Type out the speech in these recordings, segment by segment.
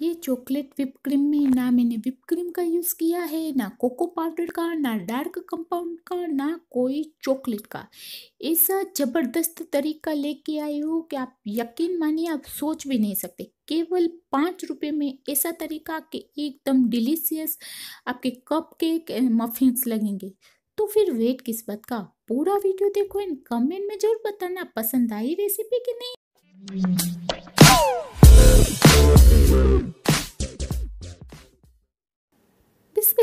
ये chocolate whip cream में ना मैंने विप क्रीम का यूज़ किया है, ना कोको पाउडर का, ना डार्क कंपाउंड का, ना कोई चॉकलेट का। ऐसा ज़बरदस्त तरीका लेके आई हूँ कि आप यकीन मानिए आप सोच भी नहीं सकते। केवल पाँच रुपये में ऐसा तरीका कि एकदम डिलीशियस आपके कप केक मफिन्स लगेंगे। तो फिर वेट किस बात का? पूरा वीडियो देखो एंड कमेंट में ज़रूर बताना पसंद आई रेसिपी कि नहीं?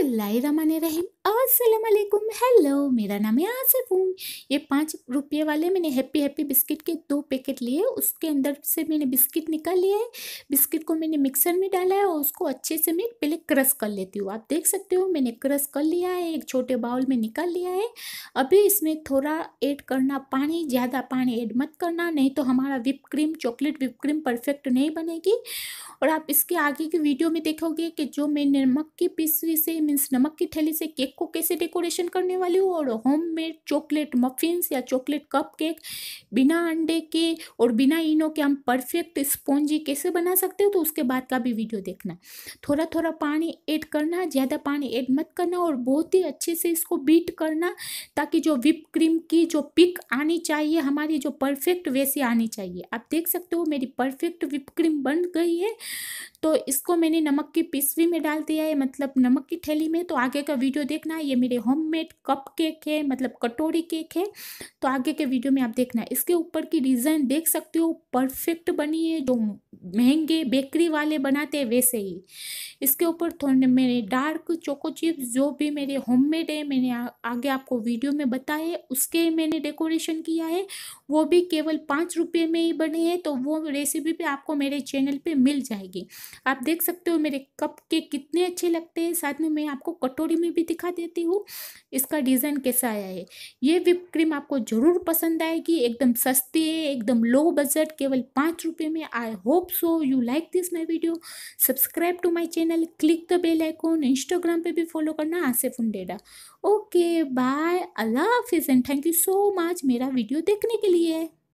बिस्मिल्लाहिर्रहमानिर्रहीम अस्सलाम हेलो, मेरा नाम है आसिफ हूँ। ये पाँच रुपये वाले मैंने हैप्पी हैप्पी बिस्किट के दो पैकेट लिए, उसके अंदर से मैंने बिस्किट निकाल लिया है बिस्किट को मैंने मिक्सर में डाला है और उसको अच्छे से मैं पहले क्रश कर लेती हूँ। आप देख सकते हो, मैंने क्रश कर लिया है, एक छोटे बाउल में निकाल लिया है। अभी इसमें थोड़ा ऐड करना पानी, ज़्यादा पानी ऐड मत करना, नहीं तो हमारा whip cream, chocolate whip cream perfect नहीं बनेगी। और आप इसके आगे की वीडियो में देखोगे कि जो मैं नमक की पीसवी से मीन्स नमक की थैली से केक को कैसे डेकोरेशन करने वाली हूँ? और होम मेड चॉकलेट मफिन्स या चॉकलेट कप केक बिना अंडे के और बिना इनो के हम परफेक्ट स्पॉन्जी कैसे बना सकते हो? तो उसके बाद का भी वीडियो देखना। थोड़ा थोड़ा पानी ऐड करना, ज़्यादा पानी ऐड मत करना और बहुत ही अच्छे से इसको बीट करना ताकि जो विप क्रीम की जो पिक आनी चाहिए, हमारी जो परफेक्ट वैसी आनी चाहिए। आप देख सकते हो मेरी परफेक्ट विप क्रीम बन गई है। तो इसको मैंने नमक की पिसवी में डाल दिया है मतलब नमक की थैली में तो आगे का वीडियो देखना। ये मेरे होममेड कप केक है मतलब कटोरी केक है। तो आगे के वीडियो में आप देखना। इसके ऊपर की डिज़ाइन देख सकते हो। परफेक्ट बनी है, जो महँगे बेकरी वाले बनाते हैं, वैसे ही। इसके ऊपर थोड़े मेरे डार्क चोको चिप्स जो भी मेरे होममेड है मैंने आ, आगे आपको वीडियो में बताए उसके मैंने डेकोरेशन किया है। वो भी केवल पाँच रुपये में ही बने हैं तो वो रेसिपी भी आपको मेरे चैनल पे मिल जाएगी। आप देख सकते हो मेरे कप के कितने अच्छे लगते हैं साथ में मैं आपको कटोरी में भी दिखा देती हूँ। इसका डिज़ाइन कैसा आया है? ये विप क्रीम आपको ज़रूर पसंद आएगी एकदम सस्ती है एकदम लो बजट केवल पाँच रुपये में। I hope so you like this my video subscribe to my channel click the bell icon Instagram पे भी फॉलो करना आसिफ उंडेडा ओके बाय अल्लाह हाफिज़ and thank you so much मेरा वीडियो देखने के लिए।